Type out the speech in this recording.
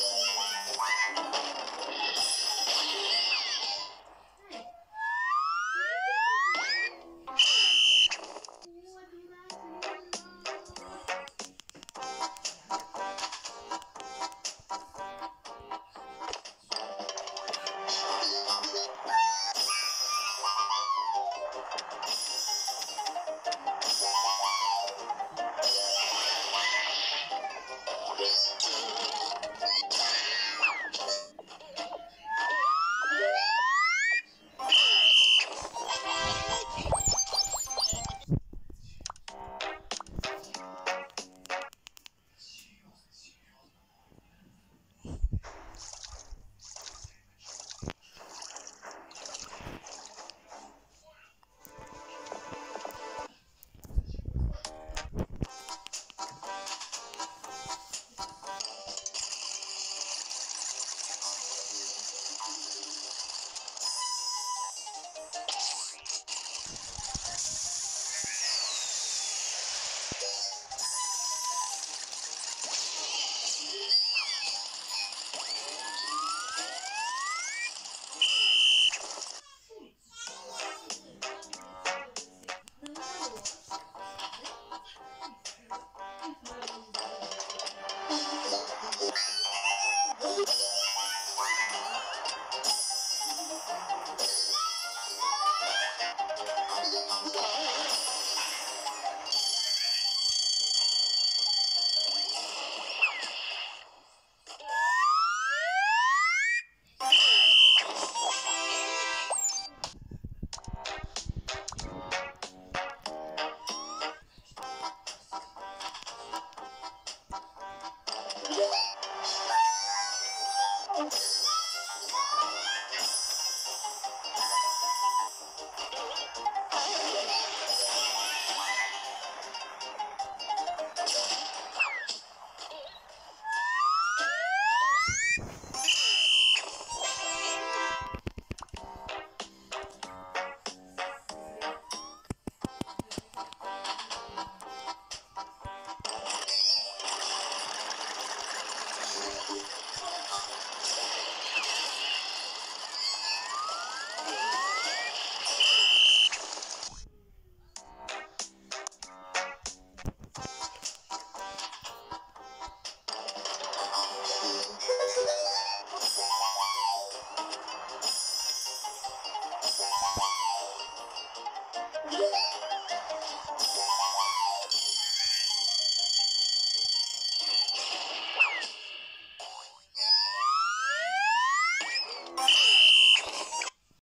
Yeah. Yeah.